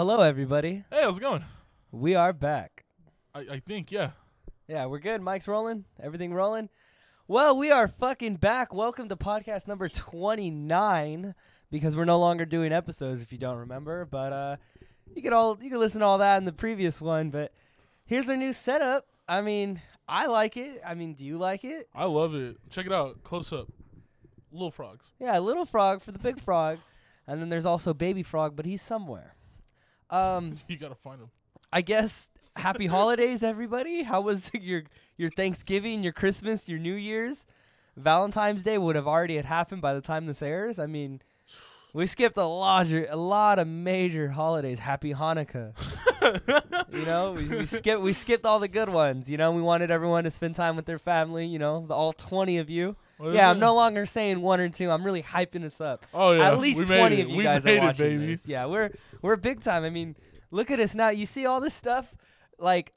Hello, everybody. Hey, how's it going? We are back. I, I think, yeah. Yeah, we're good. Mike's rolling. Everything rolling. Well, we are fucking back. Welcome to podcast number 29 because we're no longer doing episodes if you don't remember, but uh you could all you could listen to all that in the previous one, but here's our new setup. I mean, I like it. I mean, do you like it? I love it. Check it out. Close up. Little frogs. Yeah, little frog for the big frog. And then there's also baby frog, but he's somewhere. Um You gotta find them. I guess happy holidays, everybody. How was your your Thanksgiving, your Christmas, your New Year's? Valentine's Day would have already had happened by the time this airs. I mean, we skipped a lot, a lot of major holidays. Happy Hanukkah. you know, we, we skipped we skipped all the good ones. You know, we wanted everyone to spend time with their family. You know, the, all twenty of you. What Yeah, I'm it? no longer saying one or two. I'm really hyping us up. Oh, yeah. At least we 20 it. of you we guys are watching it, this. Yeah, we're we're big time. I mean, look at us now. You see all this stuff? Like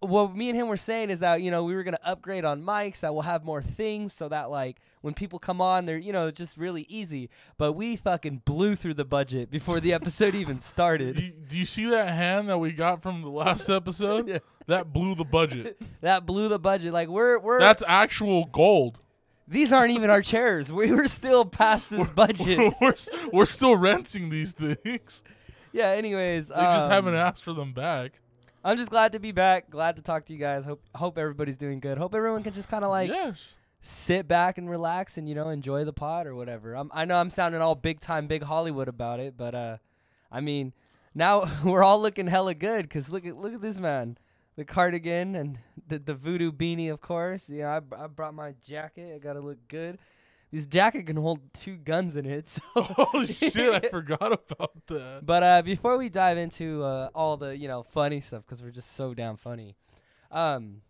what me and him were saying is that, you know, we were going to upgrade on mics that will have more things so that like when people come on, they're, you know, just really easy. But we fucking blew through the budget before the episode even started. You- do you see that hand that we got from the last episode? Yeah. That blew the budget. That blew the budget. Like we're we're That's actual gold. These aren't even our chairs. We were still past this budget. we're, s- we're still renting these things. yeah, anyways, just um, haven't asked for them back. I'm just glad to be back. Glad to talk to you guys. Hope hope everybody's doing good. Hope everyone can just kind of like yes. sit back and relax and you know enjoy the pod or whatever. I'm, I know I'm sounding all big time, big Hollywood about it, but uh, I mean, now we're all looking hella good because look at look at this man, the cardigan and the the voodoo beanie, of course. Yeah, I, I brought my jacket. I gotta look good. This jacket can hold two guns in it. So Oh, shit. I forgot about that. But uh, before we dive into uh, all the you know funny stuff, because we're just so damn funny, um,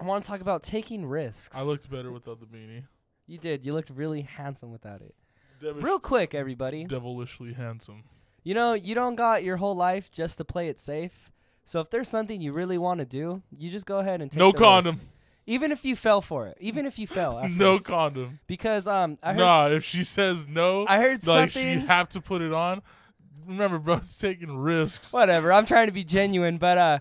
I want to talk about taking risks. I looked better without the beanie. you did. You looked really handsome without it. Devish- Real quick, everybody. devilishly handsome. You know you don't got your whole life just to play it safe. So if there's something you really want to do, you just go ahead and take No condom. risk. Even if you fell for it, even if you fell, No condom. because um, I heard Nah, if she says no, I heard like something. she have to put it on. Remember, bro, it's taking risks. Whatever. I'm trying to be genuine, but uh,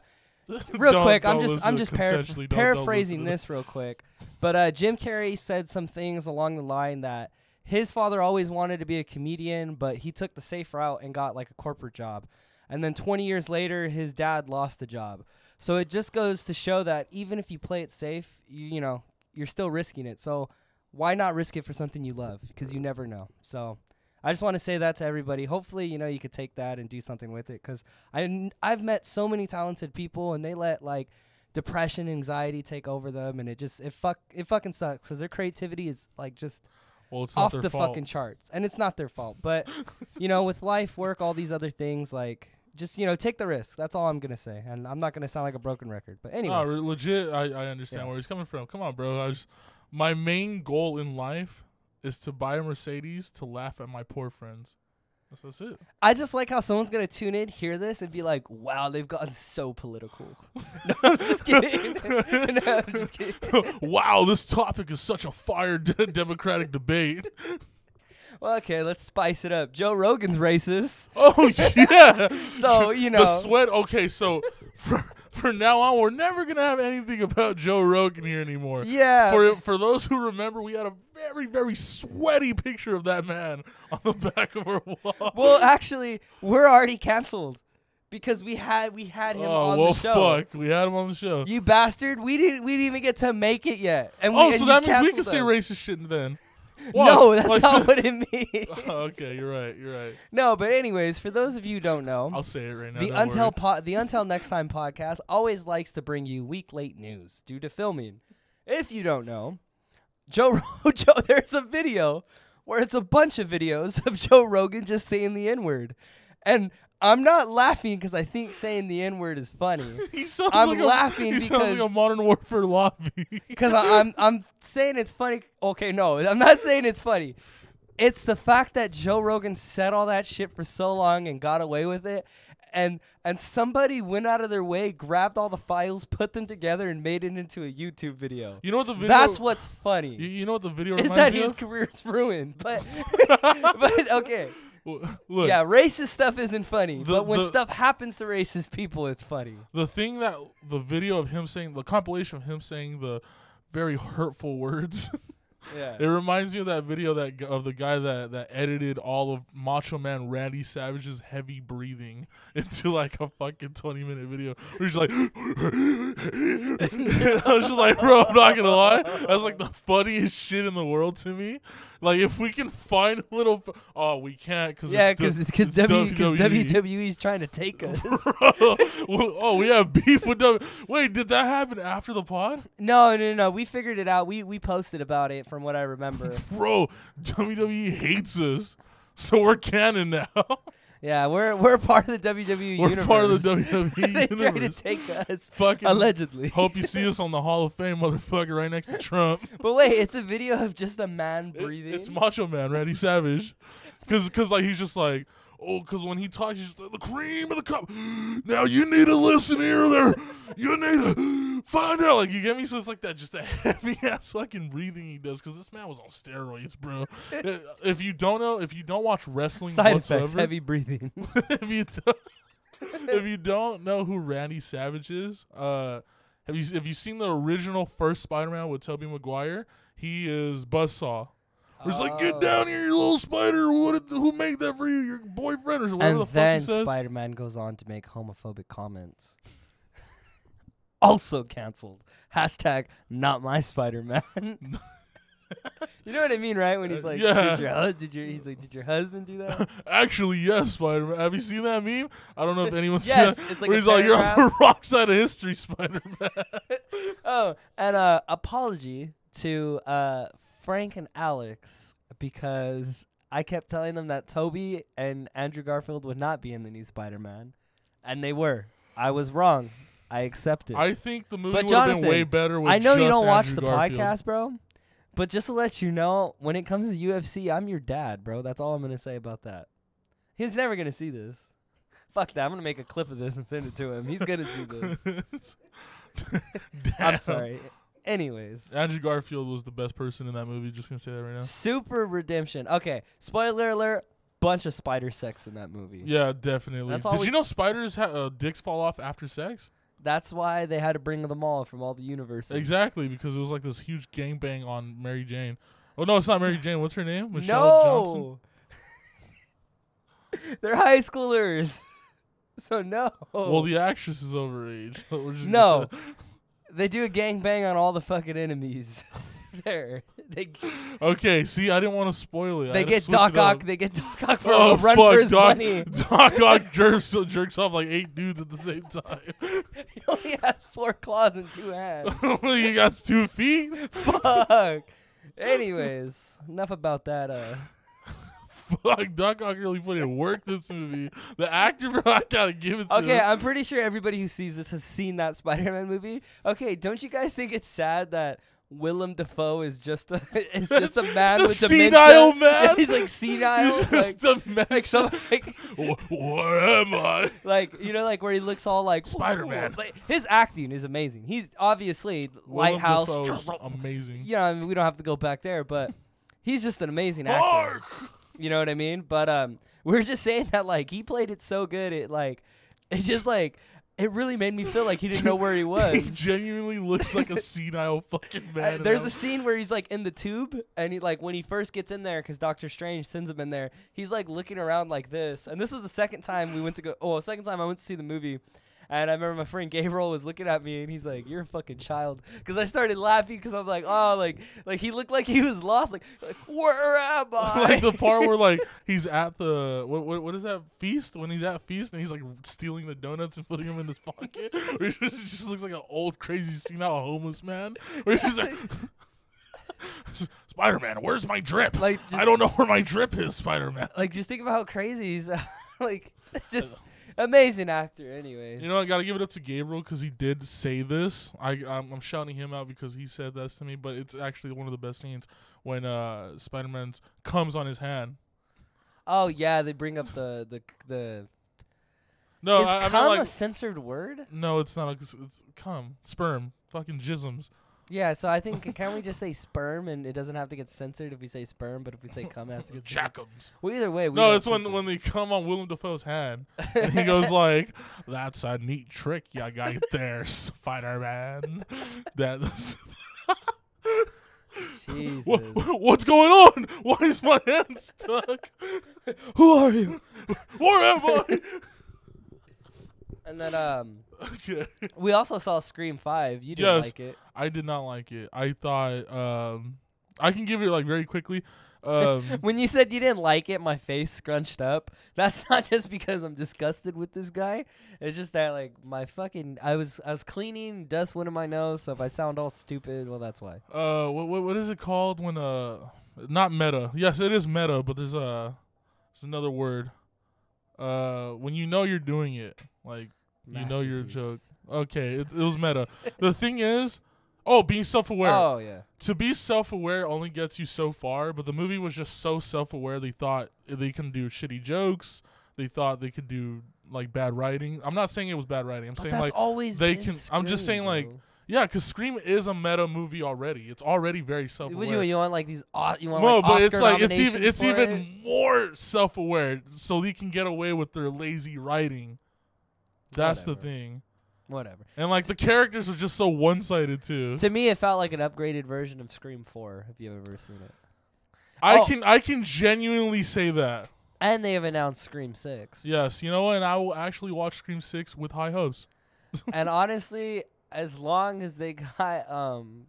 real Don't- quick, I'm don't just I'm just paraph- consensually, don't- paraphrasing this real quick. But uh, Jim Carrey said some things along the line that his father always wanted to be a comedian, but he took the safe route and got like a corporate job. And then 20 years later, his dad lost the job. So it just goes to show that even if you play it safe, you, you know, you're still risking it. So why not risk it for something you love? Because you never know. So I just want to say that to everybody. Hopefully, you know, you could take that and do something with it. Because I've met so many talented people, and they let like depression, anxiety take over them, and it just it fuck it fucking sucks because their creativity is like just Well, off the fault. fucking charts, and it's not their fault. But you know, with life, work, all these other things, like just you know, take the risk. That's all I'm gonna say, and I'm not gonna sound like a broken record. But anyway, No, legit, I, I understand Yeah. where he's coming from. Come on, bro. I just, my main goal in life is to buy a Mercedes to laugh at my poor friends. That's, that's it. I just like how someone's gonna tune in, hear this, and be like, "Wow, they've gotten so political." no, I'm just kidding. no, I'm just kidding. wow, this topic is such a fire de- democratic debate. Well, okay, let's spice it up. Joe Rogan's racist, Oh yeah. so you know the sweat. Okay, so for for now on, we're never gonna have anything about Joe Rogan here anymore. yeah. For for those who remember, we had a very very sweaty picture of that man on the back of our wall. well, actually, we're already canceled because we had we had him oh on well, the show. fuck. We had him on the show. You bastard! We didn't we didn't even get to make it yet. And we, oh, and so that means we can say racist shit then. No, that's Like- not what it means. Oh, okay, you're right. You're right. no, but anyways, for those of you who don't know, I'll say it right now. the don't Until worry. po- the Until Next Time podcast always likes to bring you week late news due to filming. If you don't know, Joe Ro- Joe there's a video where it's a bunch of videos of Joe Rogan just saying the N word. And I'm not laughing because I think saying the N word is funny. He sounds I'm like laughing a, he sounds like because- a modern warfare lobby. Because I'm I'm saying it's funny. Okay, no, I'm not saying it's funny. It's the fact that Joe Rogan said all that shit for so long and got away with it, and and somebody went out of their way, grabbed all the files, put them together, and made it into a YouTube video. You know what the video? That's what's funny. You, you know what the video is reminds that me his of? career's ruined. But but okay. Look, yeah, racist stuff isn't funny, The- but when the- stuff happens to racist people, it's funny. the thing that the video of him saying the compilation of him saying the very hurtful words. Yeah. it reminds me of that video that of the guy that that edited all of Macho Man Randy Savage's heavy breathing into like a fucking twenty minute video. Where he's like, I was just like, bro, I'm not gonna lie, that's like the funniest shit in the world to me. Like if we can find a little, f- oh, we can't because Yeah, because because WWE WWE's trying to take us. oh, we have beef with W. Wait, did that happen after the pod? no, no, no. We figured it out. We we posted about it from what I remember. Bro, WWE hates us. So we're canon now. Yeah, we're we're part of the WWE we're universe. part of the WWE they tried to take us Fucking allegedly. hope you see us on the Hall of Fame, motherfucker, right next to Trump. but wait, it's a video of just a man It- breathing. it's Macho Man, Randy Savage. Cause, cause like he's just like, oh, cause when he talks, he's the cream of the cup. Now you need to listen here, there. You need to find out. Like you get me? So it's like that, just that heavy ass fucking breathing he does. Cause this man was on steroids, bro. If you don't know, if you don't watch wrestling Side whatsoever, effects: heavy breathing. if you don't, if you don't know who Randy Savage is, uh, have you have you seen the original first Spider-Man with Tobey Maguire? He is Buzzsaw. He's like, get down here, you little spider. What? did- Who made that for you? Your boyfriend or whatever and the fuck then he says. Spider-Man goes on to make homophobic comments. also canceled. Hashtag not my Spider-Man. you know what I mean, right? When he's Uh, like, yeah. did your hus- did your he's like, did your husband do that? Actually, yes, Spider-Man. Have you seen that meme? I don't know if anyone's yes, seen that. it's like Where a he's like, you're on paragraph. the wrong side of history, Spider-Man. oh, and uh, apology to uh, Frank and Alex because I kept telling them that Tobey and Andrew Garfield would not be in the new Spider-Man, and they were. I was wrong. I accept it. I think the movie would have been way better with I know you don't watch the Garfield. podcast, bro. But just to let you know, when it comes to UFC, I'm your dad, bro. That's all I'm gonna say about that. He's never gonna see this. Fuck that. I'm gonna make a clip of this and send it to him. He's gonna see this. I'm sorry. Anyways, Andrew Garfield was the best person in that movie. Just gonna say that right now. super redemption. Okay, spoiler alert. Bunch of spider sex in that movie. Yeah, definitely. That's all Did we- you know spiders ha- uh, dicks fall off after sex? That's why they had to bring them all from all the universes. Exactly, because it was like this huge gangbang on Mary Jane. Oh no, it's not Mary Jane. What's her name? Michelle Johnson. no. They're high schoolers. So no. Well, the actress is overage. We're just gonna No. say- They do a gangbang on all the fucking enemies. there. They Okay, see, I didn't want to spoil it. I they had to get switch Doc it up. Ock. They get Doc Ock for Oh a run fuck, for his Doc, money. Doc Ock jerks, jerks off like eight dudes at the same time. He only has four claws and two hands. he got two feet. Fuck. Anyways, enough about that. Uh, Fuck, Doc Ock really put in work this movie. The actor, bro, I gotta give it to okay, him. I'm pretty sure everybody who sees this has seen that Spider-Man movie. Okay, don't you guys think it's sad that Willem Dafoe is just a is just a man Just with dementia? senile man. He's like senile. He's like, just a man. like some like, Wh- Where am I? like you know like where he looks all like Spider-Man. Like, his acting is amazing. He's obviously Willem Lighthouse. Amazing. Yeah, I mean, we don't have to go back there, but he's just an amazing actor. You know what I mean? But um, we're just saying that like he played it so good. It like it just like it really made me feel like he didn't know where he was. He genuinely looks like a senile fucking Uh, man. there's a scene where he's like in the tube, and he like when he first gets in there, because Doctor Strange sends him in there. He's like looking around like this, and this is the second time we went to go. Oh, second time I went to see the movie, and I remember my friend Gabriel was looking at me, and he's like, "You're a fucking child," because I started laughing because I'm like, "Oh, like like he looked like he was lost, like, like where am I?" like the part where like he's at the what, what what is that feast? When he's at feast and he's like stealing the donuts and putting them in his pocket? Where he just, just looks like an old crazy senile homeless man. Where he's like Spider-Man where's my drip? Like just, I don't know where my drip is Spider-Man. Like just think about how crazy he's like just amazing actor anyways. You know I gotta give it up to Gabriel because he did say this. I I'm, I'm shouting him out because he said this to me but it's actually one of the best scenes when uh Spider-Man's comes on his hand. Oh yeah they bring up the the the no is I, I cum like a censored word? No, it's not. It's, it's cum, sperm, fucking jisms. Yeah, so I think can we just say sperm and it doesn't have to get censored if we say sperm, but if we say cum, it has to get censored. Jackums. Well, either way, we No, it's when when they come on Willem Dafoe's hand and he goes like, "That's a neat trick you got there, Spider Man." That's. Jesus. what, what's going on? Why is my hand stuck? Who are you? Where am I? And then um, okay. we also saw Scream Five. You didn't Yes. like it. I did not like it. I thought um, I can give it like very quickly. Um, When you said you didn't like it, my face scrunched up. That's not just because I'm disgusted with this guy. It's just that like my fucking I was I was cleaning, dust went in my nose. So if I sound all stupid, well, that's why. uh, what, what what is it called when uh, not meta? Yes, it is meta, but there's a, there's another word. Uh, when you know you're doing it, like you know Masterpiece. joke. Okay, it, it was meta. the thing is, oh, being self-aware. Oh yeah. To be self-aware only gets you so far, but the movie was just so self-aware. They thought they can do shitty jokes. They thought they could do like bad writing. I'm not saying it was bad writing. I'm But saying that's like always they can- I'm just saying, like, bro. yeah, because Scream is a meta movie already. It's already very self-aware. Would you you want like these? au- You want no, like but Oscar it's like it's even it's even it? more self-aware, so they can get away with their lazy writing. That's the thing. whatever. And like the characters are just so one-sided too. To me, it felt like an upgraded version of Scream Four. If you've ever seen it, I Oh. can I can genuinely say that. and they have announced Scream Six. Yes, you know what? And I will actually watch Scream Six with high hopes. and honestly, as long as they got um,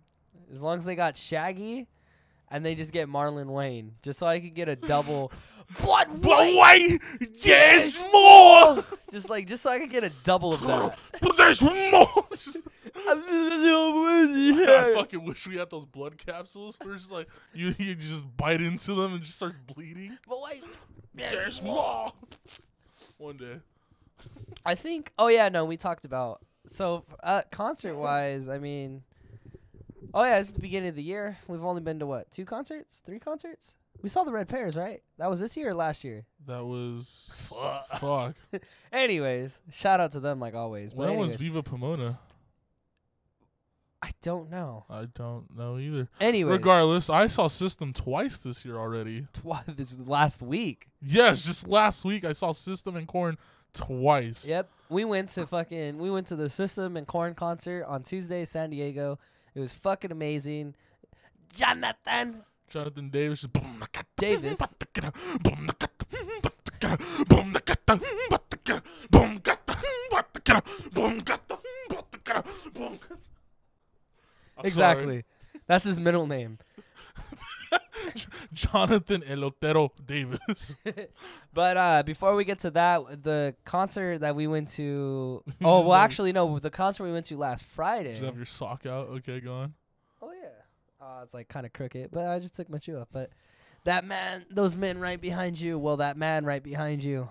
as long as they got Shaggy, and they just get Marlon Wayne, just so I could get a double blood wait, there's more. just like just so I could get a double of that. But there's more. I fucking wish we had those blood capsules. Where it's just like you, you just bite into them and just starts bleeding. but wait, There's more. One day. I think. Oh yeah, no, we talked about so uh, concert wise. I mean, oh yeah, it's the beginning of the year. We've only been to what two concerts, three concerts. We saw the Red Pears, right? That was this year or last year. That was fuck. Anyways, shout out to them like always. But When was Viva Pomona? I don't know. I don't know either. Anyways, Regardless, I saw System twice this year already. Twice this last week. Yes, just last week I saw System and Korn twice. Yep, we went to fucking we went to the System and Korn concert on Tuesday, San Diego. It was fucking amazing. Jonathan Jonathan Davis. just boom, nakata, Davis. I'm Exactly. That's his middle name. Jonathan Elotero Davis. But uh, before we get to that, the concert that we went to. Oh well, actually no. The concert we went to last Friday. You have your sock out. Okay, go on. Oh. Uh, it's like kind of crooked, but I just took my shoe off. But that man, those men right behind you. Well, that man right behind you.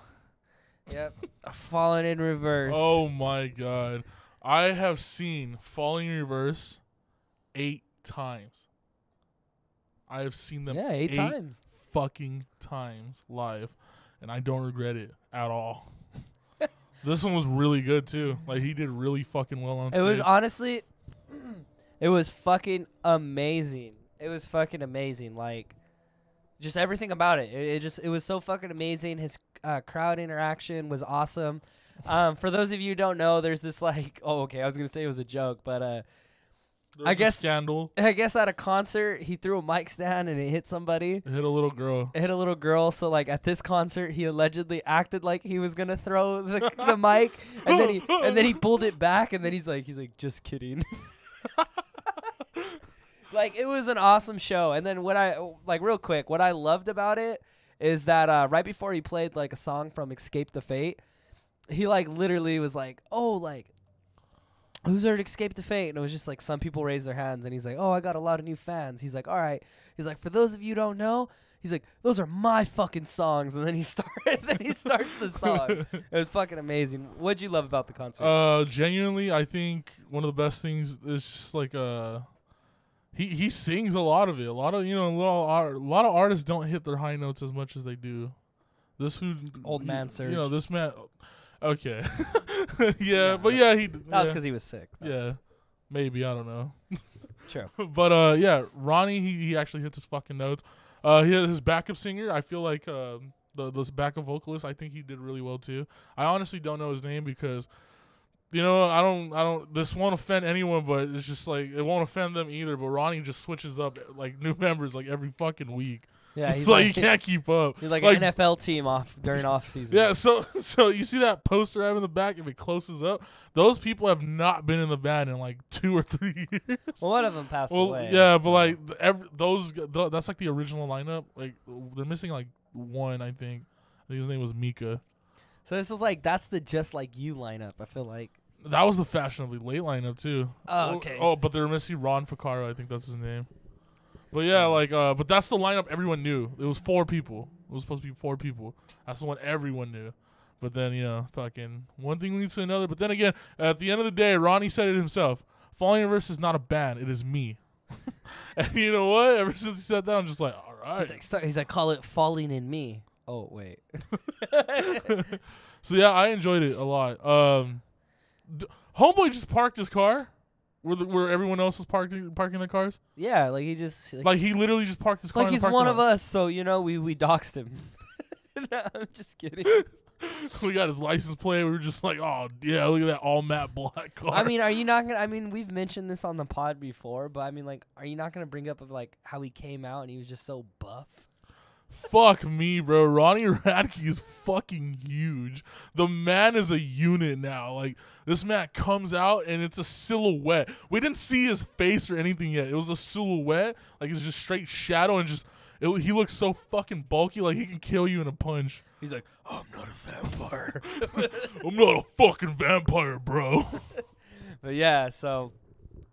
Yep. Falling in reverse. Oh my god. I have seen Falling in Reverse eight times. I have seen them yeah, eight, times. fucking times live, and I don't regret it at all. this one was really good too. Like he did really fucking well on stage. It was honestly, it was fucking amazing. It was fucking amazing. Like, just everything about it. It, it just it was so fucking amazing. His uh, crowd interaction was awesome. Um, for those of you who don't know, there's this like, oh okay, I was gonna say it was a joke, but uh, There I guess- scandal. I guess at a concert he threw a mic stand and it hit somebody. It hit a little girl. It hit a little girl. So like at this concert, he allegedly acted like he was gonna throw the, the mic, and then he and then he pulled it back, and then he's like he's like just kidding. like it was an awesome show. And then what I like real quick, what I loved about it is that uh, right before he played like a song from Escape the Fate, he like literally was like, oh like. Who's heard Escape the Fate? And it was just like some people raised their hands, and he's like, "Oh, I got a lot of new fans." He's like, "All right." He's like, "For those of you who don't know, He's like, those are my fucking songs, and then he started. then he starts the song. It was fucking amazing. What'd you love about the concert? Uh, genuinely, I think one of the best things is just like uh, he he sings a lot of it. A lot of you know, a lot of a lot of artists don't hit their high notes as much as they do. This who Old man you know, this man. Okay, yeah, but yeah, he that was because he was sick. yeah, maybe I don't know. True. but uh, yeah, Ronnie he, he actually hits his fucking notes. Uh, he his backup singer. I feel like um the this backup vocalist. I think he did really well too. I honestly don't know his name because. You know, I don't, I don't. This won't offend anyone, but it's just like it won't offend them either. But Ronnie just switches up like new members like every fucking week. Yeah, it's he's like, like, you can't keep up. he's like, like- an NFL team off during off season. Yeah, so so you see that poster I have in the back. If it closes up, those people have not been in the band in like two or three years. Well, one of them passed Well, away. yeah, but like every, those, g- th- that's like the original lineup. Like they're missing like one, I think. I think his name was Mika. So this is like that's the just like you lineup. I feel like. That was the fashionably late lineup too. Oh, okay. Oh, but they're missing Ron Ficarro. I think that's his name. But yeah, like, uh, but that's the lineup everyone knew. It was four people. It was supposed to be four people. That's the one everyone knew. But then, you know, fucking one thing leads to another. But then again, at the end of the day, Ronnie said it himself. Falling in Reverse is not a band. It is me. and you know what? Ever since he said that, I'm just like, all right. He's like, start, he's like, call it falling in me. Oh wait. so yeah, I enjoyed it a lot. Um, Homeboy just parked his car where the, where everyone else was parking parking their cars. yeah, like he just like, Like he literally just parked his car. like he's one lot. of us. So you know, we we doxed him. no, I'm just kidding. we got his license plate. We were just like, oh yeah, look at that all matte black car. I mean, are you not gonna? I mean, we've mentioned this on the pod before, but I mean, like, are you not gonna bring up of like how he came out and he was just so buff? Fuck me, bro. Ronnie Radke is fucking huge. The man is a unit now. Like this man comes out and it's a silhouette. We didn't see his face or anything yet. It was a silhouette. Like it's just straight shadow and just. It, he looks so fucking bulky, like he can kill you in a punch. He's like, I'm not a vampire. I'm not a fucking vampire, bro. but yeah, so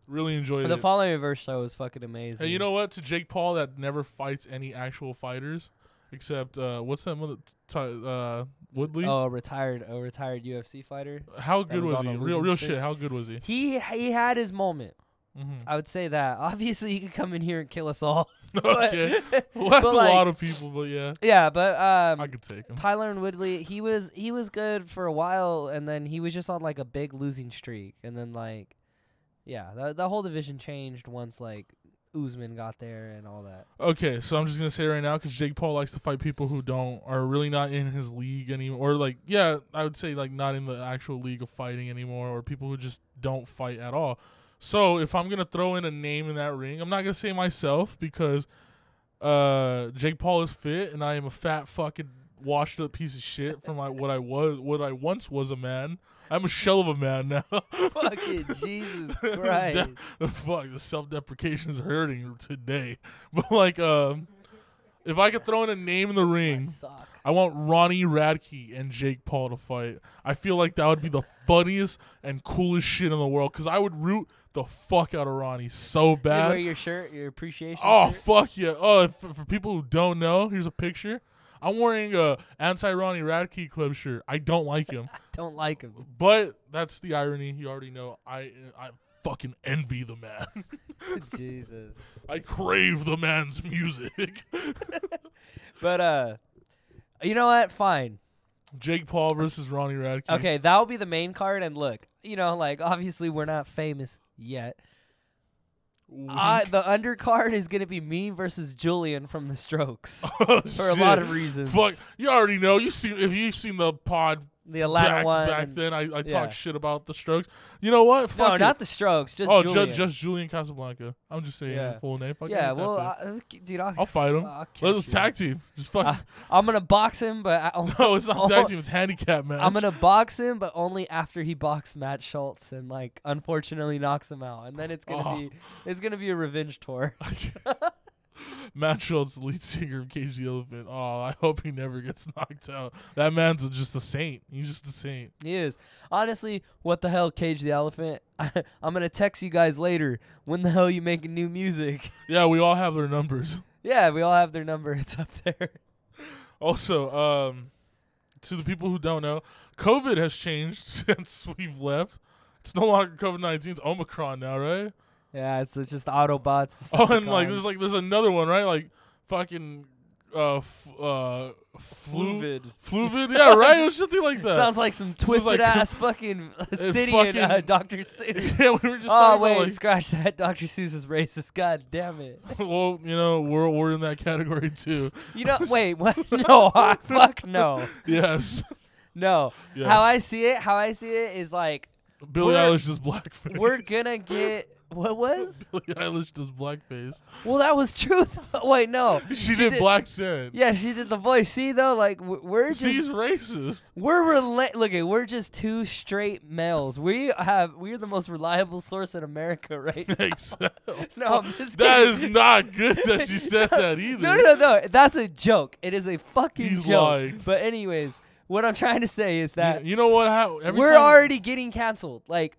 really enjoyed the it. Falling Reverse show was fucking amazing. And you know what? To Jake Paul, that never fights any actual fighters, except uh, what's that mother? T- uh, Woodley. Oh, a retired, a retired UFC fighter. How good was was, he? Real, real streak? shit. How good was he? He he had his moment. hmm I would say that. Obviously, he could come in here and kill us all. but- okay. Well, that's a like, lot of people, but yeah, Yeah, but um, I could take him. Tyron Woodley, he was he was good for a while, and then he was just on like a big losing streak, and then like, yeah, the the whole division changed once like Usman got there and all that. Okay, so I'm just gonna say right now because Jake Paul likes to fight people who don't are really not in his league anymore, or like yeah, I would say like not in the actual league of fighting anymore, or people who just don't fight at all. So if I'm gonna throw in a name in that ring, I'm not gonna say myself because uh, Jake Paul is fit and I am a fat fucking washed up piece of shit from like what I was, what I once was a man. I'm a shell of a man now. Fucking Jesus Christ! Fuck, the self deprecation is hurting today. But like, um, if I could throw in a name in the ring. I want Ronnie Radke and Jake Paul to fight. I feel like that would be the funniest and coolest shit in the world because I would root the fuck out of Ronnie so bad. You wear your shirt, your appreciation. Oh shirt? fuck yeah! Oh, for people who don't know, here's a picture. I'm wearing a anti Ronnie Radke club shirt. I don't like him. I don't like him. But that's the irony. You already know. I I fucking envy the man. Jesus. I crave the man's music. But uh, you know what? Fine. Jake Paul versus Ronnie Radke. Okay, that'll be the main card. And look, you know, like obviously we're not famous yet. Uh, the undercard is gonna be me versus Julian from The Strokes Oh, for a lot of reasons. Fuck, you already know. You see if you've seen the pod the Atlanta back, one. back and- then, I, I yeah. talked shit about the Strokes. You know what? no, it. not The Strokes. Just oh, Julian. ju- just Julian Casablanca. I'm just saying Yeah. his full name. Fuck yeah. Well, I, uh, dude, I'll, I'll fight him. I'll Let's you. tag team. Just fuck. I'm gonna box him, but I, no, it's not tag team. It's handicap match. I'm gonna box him, but only after he boxed Matt Shultz and like unfortunately knocks him out, and then it's gonna Oh. be it's gonna be a revenge tour. Matt Shultz, the lead singer of Cage the Elephant. Oh, I hope he never gets knocked out. That man's just a saint. He's just a saint. He is. Honestly, what the hell, Cage the Elephant? I'm gonna text you guys later. When the hell you making new music? Yeah, we all have their numbers. yeah, we all have their number. It's up there. Also, um, to the people who don't know, COVID has changed since we've left. It's no longer COVID nineteen. It's Omicron now, right? Yeah, it's, it's just Autobots. Oh, and like there's like there's another one, right? Like fucking uh, f- uh, flu- Fluvid. fluvid. Yeah, right. It was something like that. Sounds like some twisted like- ass fucking city in uh, Dr. Seuss. yeah, we were just Oh talking wait, about like, scratch that. Dr. Seuss is racist. God damn it. well, you know, we're we're in that category too. You know, wait, what? No, I- fuck no, Yes. no. yes. How I see it, how I see it is like Billie we're- Eilish does blackface. we're gonna get what was? Billie Eilish does blackface. Well, that was truth. wait, no. She, did, did- black sin. Yeah, she did the voice. See though, like we're just She's racist. we're rela- Look, at we're just two straight males. We have we're the most reliable source in America, right? Thanks. no, I'm just that kidding. is not good that you said that either. No, no, no. That's a joke. It is a fucking He's joke. lying. But anyways, what I'm trying to say is that you, you know what? How, every we're already getting canceled. Like,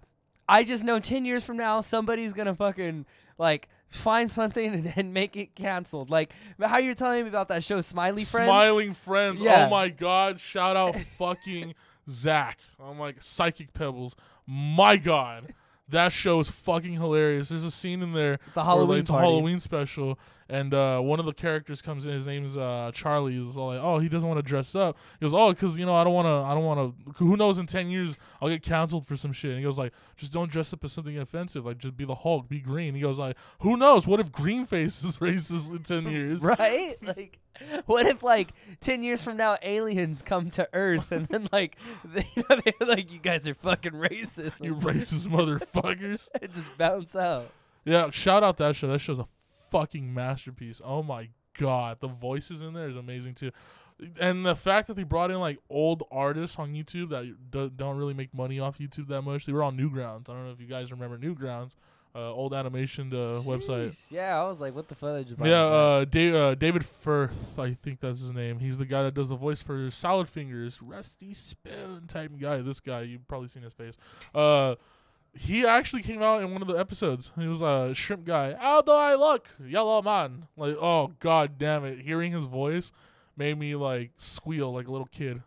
I just know 10 years from now, somebody's gonna fucking like find something and, and make it canceled. Like how you're telling me about that show, Smiley Friends. Smiling friends. Yeah. Oh my god! Shout out fucking Zach. I'm like psychic pebbles. My god, that show is fucking hilarious. There's a scene in there. It's a where, Halloween like, it's a. Halloween special, and uh, one of the characters comes in. His name's uh, Charlie. He's all like, "Oh, he doesn't want to dress up." He goes, "Oh, because you know, I don't want to. I don't want to. Who knows? In ten years, I'll get canceled for some shit." And he goes like, "Just don't dress up as something offensive. Like, just be the Hulk. Be green." He goes like, "Who knows? What if Greenface is racist in ten years?" Right? Like, what if like ten years from now aliens come to Earth and then like they, you know, they're like, you guys are fucking racist. You racist motherfuckers. And just bounce out. Yeah, shout out that show. That show's a fucking masterpiece. Oh my god, the voices in there is amazing too. And the fact that they brought in like old artists on YouTube that do, don't really make money off YouTube that much. They were on Newgrounds. I don't know if you guys remember Newgrounds, uh, old animation uh, website. Yeah, I was like, what the fuck? Yeah, uh, da- uh, David Firth, I think that's his name. He's the guy that does the voice for Salad Fingers, Rusty Spoon type guy. This guy, you've probably seen his face. He actually came out in one of the episodes. He was a shrimp guy. How do I look, yellow man? Like, oh god damn it! Hearing his voice made me like squeal like a little kid,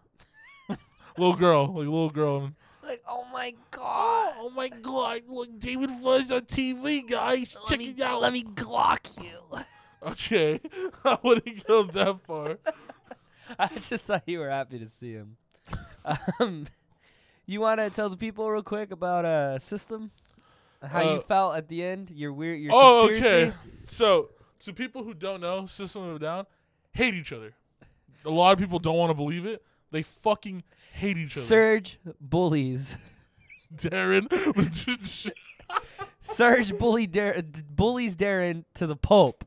little girl, like little girl. like, oh my god. Oh my god! Look, David Firth on TV, guys. Let Check me, it out. Let me Glock you. Okay, I wouldn't go that far. I just thought you were happy to see him. um, you want to tell the people real quick about uh system, how Uh, you felt at the end? Your weird. Your Oh, conspiracy? okay. So, to people who don't know, System of a Down hate each other. A lot of people don't want to believe it. They fucking hate each other. Serj bullies. Daron, Serj bully Dar- bullies Daron to the Pope.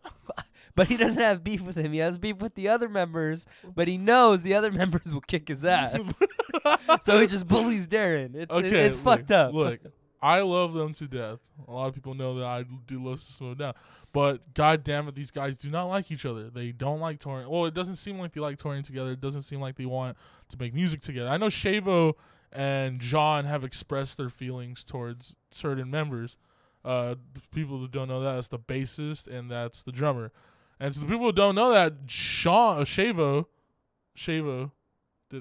But he doesn't have beef with him. He has beef with the other members, but he knows the other members will kick his ass. so he just bullies Daron. It's, okay, it's look, fucked up. Look, I love them to death. A lot of people know that I do love of a Down. But god damn it, these guys do not like each other. They don't like touring. Well, it doesn't seem like they like touring together. It doesn't seem like they want to make music together. I know Shavo and John have expressed their feelings towards certain members. Uh, people who don't know that, that's the bassist and that's the drummer. And to the people who don't know that, Sean, uh, Shavo, Shavo,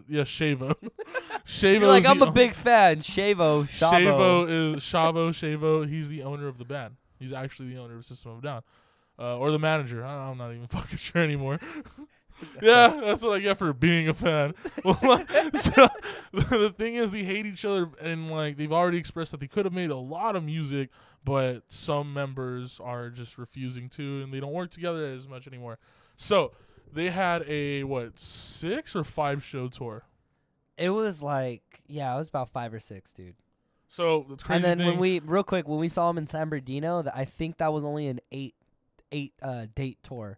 yes, Shavo. Shavo You're like, I'm a big fan. Shavo, Shavo. Shavo is Shavo Shavo. He's the owner of the band. He's actually the owner of System of a Down, uh, or the manager. I, I'm not even fucking sure anymore. yeah, that's what I get for being a fan. Well, so, the thing is, they hate each other, and like they've already expressed that they could have made a lot of music, but some members are just refusing to, and they don't work together as much anymore. So they had a what six or five show tour. It was like, yeah, it was about five or six, dude. So it's crazy. and then thing, when we, real quick, when we saw him in San Bernardino, that I think that was only an eight, eight uh, date tour.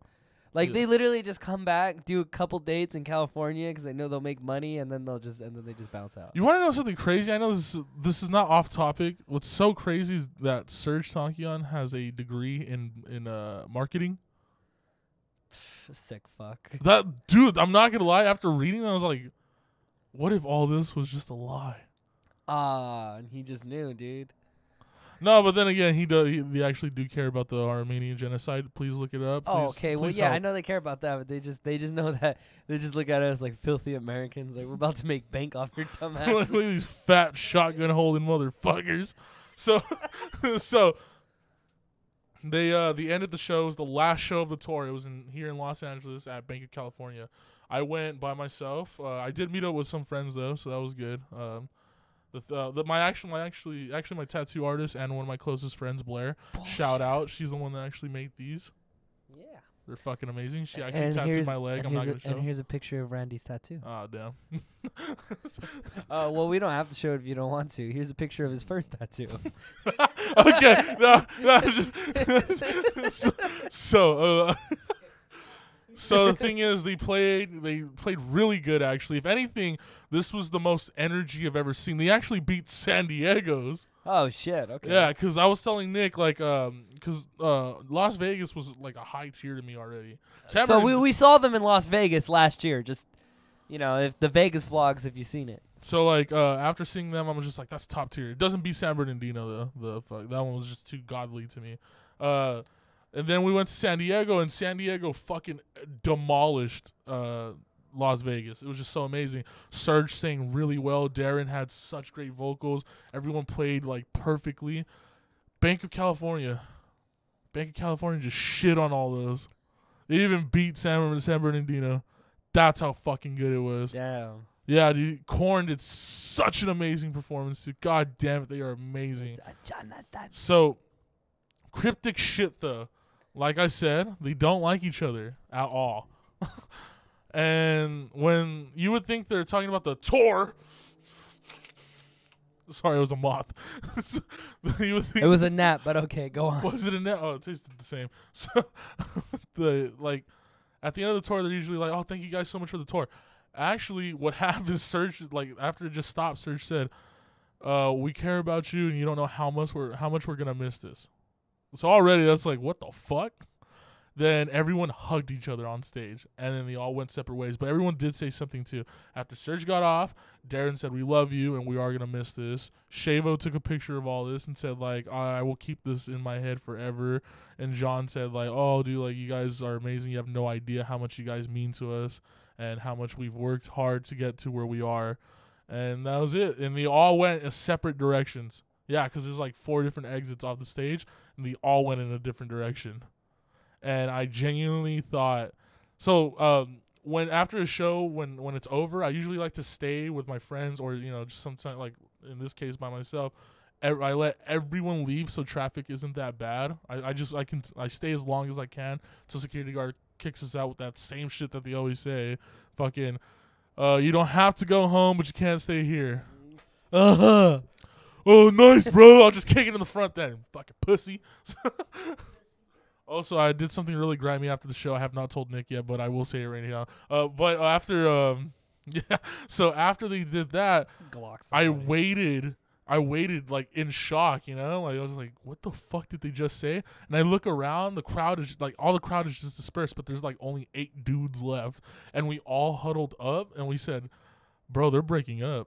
Like they literally just come back, do a couple dates in California because they know they'll make money, and then they'll just and then they just bounce out. You want to know something crazy? I know this is, this is not off topic. What's so crazy is that Serj Tankian has a degree in in uh, marketing. Sick fuck. That dude, I'm not gonna lie. After reading that, I was like, "What if all this was just a lie?" Ah, and he just knew, dude. No, but then again, he do he, they actually do care about the Armenian genocide. Please look it up. Oh, okay. Well, please yeah, I know they care about that, but they just they just know that they just look at us like filthy Americans. Like we're about to make bank off your dumb look at these fat shotgun holding motherfuckers. So, so They uh the end of the show was the last show of the tour. It was in here in Los Angeles at Banc of California. I went by myself. Uh, I did meet up with some friends though, so that was good. Um, the, uh, the my actual my actually actually my tattoo artist and one of my closest friends Blair. Shout out, she's the one that actually made these. Yeah. They're fucking amazing. She actually and tattooed my leg. and I'm not here's gonna a, show. And here's a picture of Randy's tattoo. Oh damn. Uh, well, we don't have to show it if you don't want to. Here's a picture of his first tattoo. okay, no, no, just- so, so, uh, so the thing is, they played, they played really good. Actually, if anything, this was the most energy I've ever seen. They actually beat San Diego's. oh shit! Okay. Yeah, because I was telling Nick, like, um, because uh, Las Vegas was like a high tier to me already. So we we saw them in Las Vegas last year. Just you know, if the Vegas vlogs, if you've seen it. So like uh, after seeing them, I'm just like that's top tier. It doesn't beat San Bernardino though. The fuck that one was just too godly to me. Uh, and then we went to San Diego, and San Diego fucking demolished uh, Las Vegas. It was just so amazing. Serj sang really well. Daron had such great vocals. Everyone played like perfectly. Banc of California, Banc of California just shit on all those. They even beat San, San Bernardino. That's how fucking good it was. Damn. Yeah, dude. Korn did such an amazing performance, dude. God damn it, they are amazing. So, cryptic shit though. Like I said, they don't like each other at all. and when you would think they're talking about the tour, sorry, it was a moth. you would think It was a nap, but okay, go on. was it a net? Oh, it tasted the same. So the like at the end of the tour, they're usually like, "Oh, thank you guys so much for the tour." Actually, what happened is Serj like after it just stopped, Serj said, "Uh, we care about you, and you don't know how much we're how much we're gonna miss this." So already that's like, what the fuck? Then everyone hugged each other on stage, and then they all went separate ways. But everyone did say something too. After Serj got off, Daron said, "We love you, and we are gonna miss this." Shavo took a picture of all this and said, "Like I will keep this in my head forever." And John said, "Like oh, dude, like you guys are amazing. You have no idea how much you guys mean to us, and how much we've worked hard to get to where we are." And that was it. And they all went in separate directions. Yeah, because there's like four different exits off the stage, and they all went in a different direction. And I genuinely thought so. Um, when after a show, when when it's over, I usually like to stay with my friends, or you know, just sometimes like in this case by myself. I let everyone leave so traffic isn't that bad. I, I just I can I stay as long as I can till security guard kicks us out with that same shit that they always say. Fucking, uh, you don't have to go home, but you can't stay here. Uh huh. Oh, nice, bro. I'll just kick it in the front then. Fucking pussy. also, I did something really grimy after the show. I have not told Nick yet, but I will say it right now. Uh, but after, um, yeah. So after they did that, Glocks. I waited. I waited like in shock, you know, like I was like, "What the fuck did they just say?" And I look around, the crowd is like, all the crowd is just dispersed, but there's like only eight dudes left, and we all huddled up, and we said, "Bro, they're breaking up."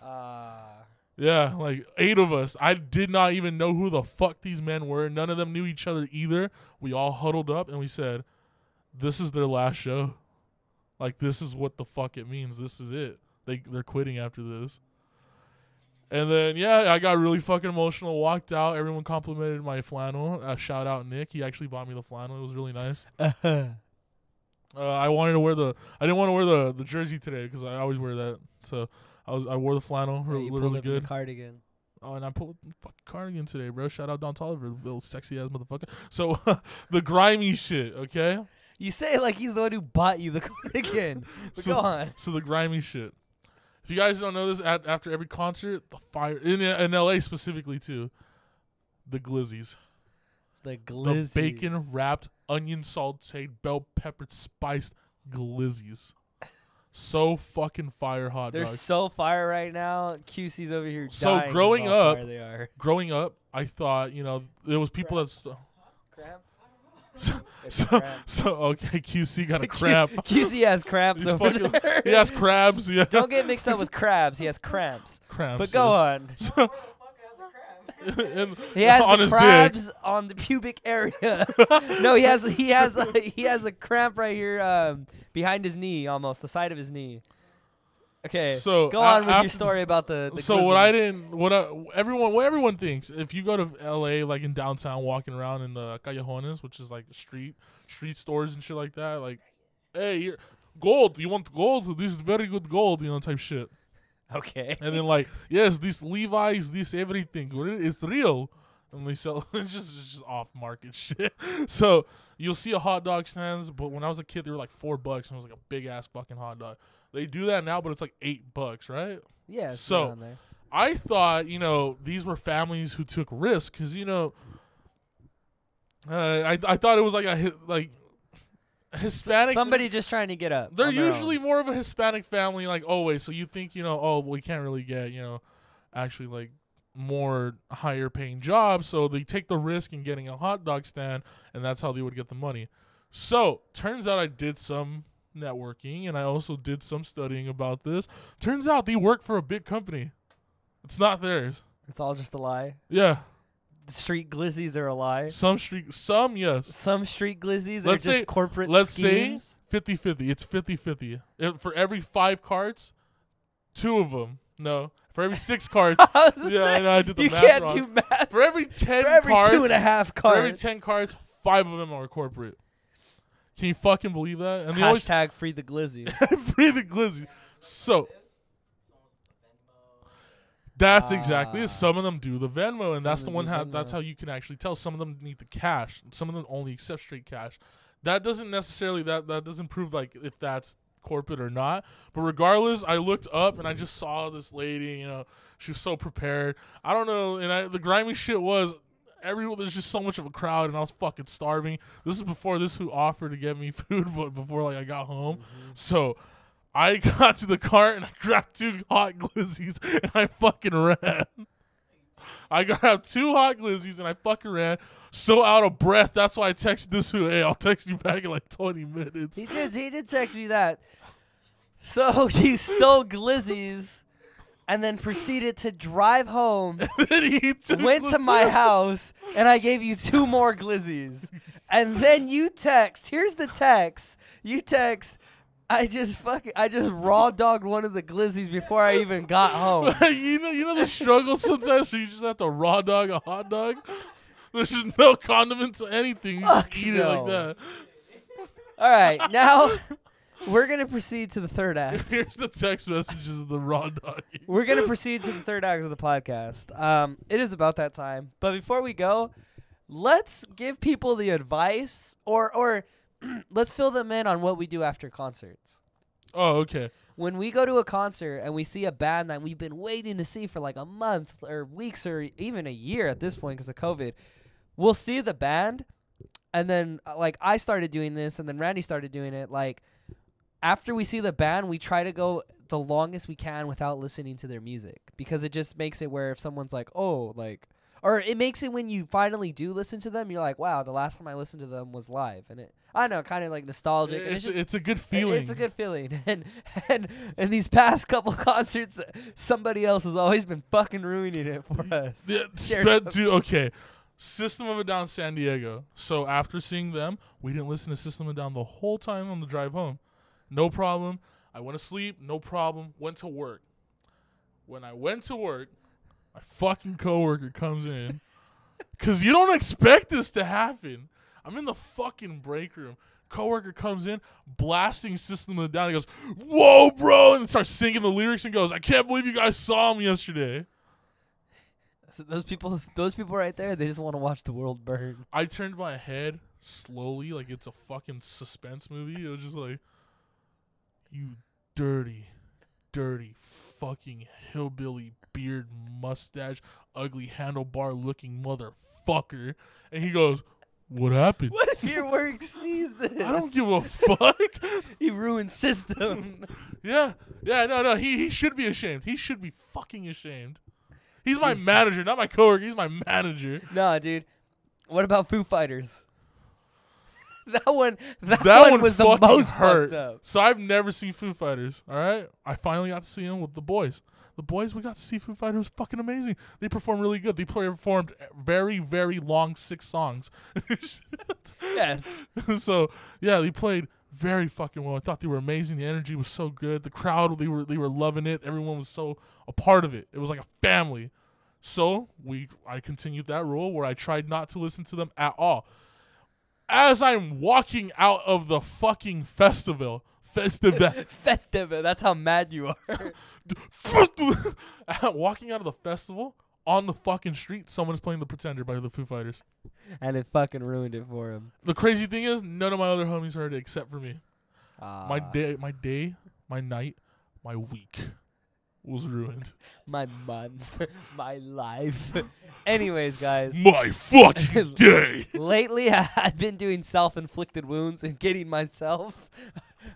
Uh, Yeah, like eight of us. I did not even know who the fuck these men were. None of them knew each other either. We all huddled up and we said, "This is their last show. Like this is what the fuck it means. This is it. They they're quitting after this." And then yeah, I got really fucking emotional. Walked out. Everyone complimented my flannel. Uh, shout out Nick. He actually bought me the flannel. It was really nice. uh-huh. Uh, I wanted to wear the. I didn't want to wear the the jersey today because I always wear that. So I was I wore the flannel. Yeah, really the good. cardigan. Oh, and I pulled fucking cardigan today, bro. Shout out Don Toliver, little sexy ass motherfucker. So the grimy shit, okay? You say it like he's the one who bought you the cardigan. But So- go on. So the grimy shit. If you guys don't know this, at, after every concert, the fire in in LA specifically too, the glizzies, The glizzies. the bacon wrapped, onion sauteed, bell peppered, spiced glizzies. So fucking fire hot They're so fire right now. QC's over here. So growing up- they are. Growing up, I thought you know there was people that. St- Cramp. so, so, cramp. so okay, QC got a cramp. QC has cramps He's over fucking- there. he has crabs. Yeah, Don't get mixed up with crabs. He has cramps. cramps. But go yes. on. So, He has on the his dick. crabs on the pubic area. no, he has he has a, he has a cramp right here um, behind his knee, almost the side of his knee. Okay. So Go on with your story about the. the so what I didn't, what I, everyone, what everyone thinks, if you go to L.A. like in downtown, walking around in the callejones, which is like street street stores and shit like that, like, hey, gold, you want gold? This is very good gold, you know, type shit. Okay. And then like, yes, this Levi's, this everything, it's real. And they sell it's just it's just off market shit. So you'll see a hot dog stands, but when I was a kid, they were like four bucks, and it was like a big ass fucking hot dog. They do that now, but it's like eight bucks, right? Yeah. So-. I thought, you know, these were families who took risks because, you know, uh, I I thought it was like a hi- like Hispanic. somebody just trying to get up. They're their own. usually more of a Hispanic family, like always. So you think, you know, oh, we can't really get, you know, actually like more higher paying jobs. So they take the risk in getting a hot dog stand, and that's how they would get the money. So turns out I did some networking, and I also did some studying about this. Turns out they work for a big company. It's not theirs. It's all just a lie. Yeah, street glizzies are a lie. some street, some yes. Some street glizzies are Let's just say- corporate let's schemes. say 50-50. It's 50-50. If- For every five cards, two of them. No, for every six cards. I yeah, I know I did the you math can't wrong. do math. for every ten For every carts, two and a half for every ten cards, five of them are corporate. Can you fucking believe that? And they always Hashtag free the glizzy. free the glizzy. So that's exactly Ah. it. Some of them do the Venmo, and that's the one. that's how you can actually tell. Some of them need the cash. Some of them only accept straight cash. That doesn't necessarily that that doesn't prove like if that's corporate or not. But regardless, I looked up and I just saw this lady. You know, she was so prepared. I don't know, and I, the grimy shit was. Everyone, there's just so much of a crowd, and I was fucking starving. This is before this who offered to get me food, but before like I got home. So I got to the cart and I grabbed two hot glizzies and I fucking ran. I grabbed two hot glizzies and I fucking ran. So out of breath. That's why I texted this who, hey, I'll text you back in like 20 minutes. he did. He did text me that. So he stole glizzies, and then proceeded to drive home. then he took went to my house, and I gave you two more glizzies. And then you text. Here's the text. You text. I just fucking. I just raw dogged one of the glizzies before I even got home. you know, you know the struggle sometimes where you just have to raw dog a hot dog. There's just no condiments or anything. You just Fuck eat it no. like that. All right, now we're gonna proceed to the third act. Here's the text messages of the raw dog. We're gonna proceed to the third act of the podcast. Um, it is about that time. But before we go, let's give people the advice, or or let's fill them in on what we do after concerts. Oh, okay. When we go to a concert and we see a band that we've been waiting to see for like a month or weeks or even a year at this point because of COVID, we'll see the band, and then uh, like I started doing this, and then Randy started doing it. Like after we see the band, we try to go the longest we can without listening to their music because it just makes it where if someone's like, oh, like, or it makes it when you finally do listen to them, you're like, wow, the last time I listened to them was live, and it, I know, kind of like nostalgic. It's, it's, just, it's a good it- feeling. It's a good feeling, and and and these past couple concerts, somebody else has always been fucking ruining it for us. Yeah, spe- dude, okay. System of a Down San Diego. So after seeing them, we didn't listen to System of a Down the whole time on the drive home. No problem. I went to sleep, no problem. Went to work. When I went to work, my fucking coworker comes in. Cause you don't expect this to happen. I'm in the fucking break room. Coworker comes in, blasting System of Down. He goes, "Whoa, bro!" and starts singing the lyrics and goes, "I can't believe you guys saw him yesterday." So those people, those people right there, they just want to watch the world burn. I turned my head slowly, like it's a fucking suspense movie. It was just like, you dirty, dirty fucking hillbilly beard, mustache, ugly handlebar looking motherfucker. And he goes, What happened? What if your work sees this? I don't give a fuck. He ruined system. yeah, yeah, no, no. He he should be ashamed. He should be fucking ashamed. He's my Jesus. manager, not my coworker. He's my manager. nah, dude. What about Foo Fighters? that one, that, that one, one was the most hurt. So I've never seen Foo Fighters. All right, I finally got to see them with the boys. The boys we got to see Foo Fighters fucking amazing. They performed really good. They performed very very long six songs. Yes. so yeah, they played very fucking well. I thought they were amazing. The energy was so good. The crowd, they were they were loving it. Everyone was so a part of it. It was like a family. So we, I continued that rule where I tried not to listen to them at all. As I'm walking out of the fucking festival, festival, Festive. That's how mad you are. walking out of the festival on the fucking street, someone's playing the Pretender by the Foo Fighters. and it fucking ruined it for him. The crazy thing is, none of my other homies heard it except for me. my Ah, day, my day, my night, my week was ruined. my month, my life. Anyways, guys, My fucking day. lately I've been doing self-inflicted wounds and getting myself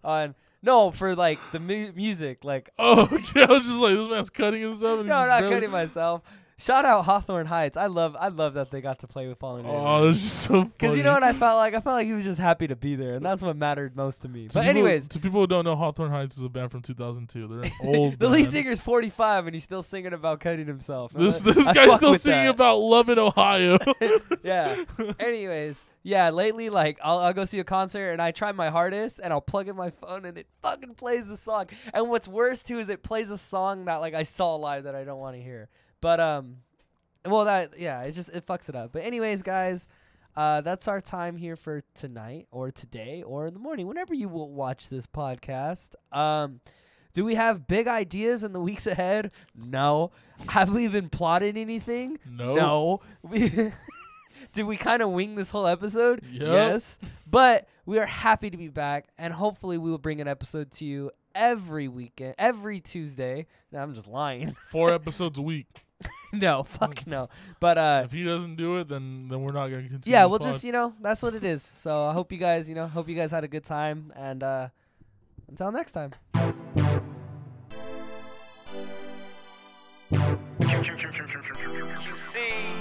on. No, for like the mu- music, like Oh, yeah, I was just like, this man's cutting himself. And no, not barely- cutting myself. Shout out Hawthorne Heights. I love, I love that they got to play with Fallen Oh, that's just so funny. Because you know what I felt like? I felt like he was just happy to be there, and that's what mattered most to me. To But people- anyways, to people who don't know, Hawthorne Heights is a band from 2002. They're an old. the lead band. singer's 45 and he's still singing about cutting himself. And This this I guy's still singing that. about love in Ohio. yeah. Anyways, yeah. Lately, like I'll, I'll go see a concert and I try my hardest and I'll plug in my phone and it fucking plays the song. And what's worse too is it plays a song that like I saw live that I don't want to hear. But um, well that yeah, it just it fucks it up. But anyways, guys. Uh, that's our time here for tonight or today or in the morning, whenever you will watch this podcast. Um, do we have big ideas in the weeks ahead? No. Have we been plotting anything? no. No. We Did we kind of wing this whole episode? Yep. Yes. But we are happy to be back and hopefully we will bring an episode to you every weekend, every Tuesday. No, I'm just lying. Four episodes a week. no, fuck no. But uh If he doesn't do it, then then we're not gonna continue. yeah, we'll pod. just, you know, that's what it is. So I hope you guys, you know, hope you guys had a good time and uh until next time. You see,